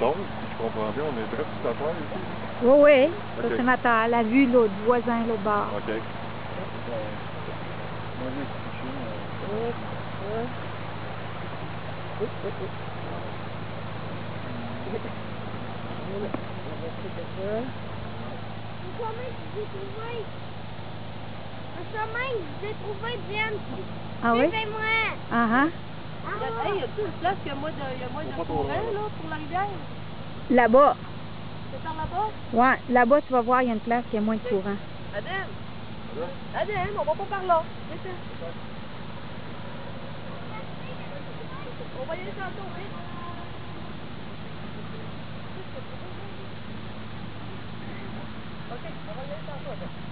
Donc, si je comprends bien, on est très sur la terre ici. Oui, oui. Ça, Ok. c'est ma terre. La vue, l'autre voisin. OK. Le chemin que Le chemin j'ai trouvé, Jen. Ah oui? Suivez-moi. Ah ah. Ah, Hey, y a-tu une place qu'il y a moins de, y a de courant, là, pour la rivière? Là-bas. C'est par là-bas? Ouais, là-bas, tu vas voir, il y a une place qui a moins de courant. Adem! Adem, on va pas par là. On va y aller tantôt, hein? OK, on va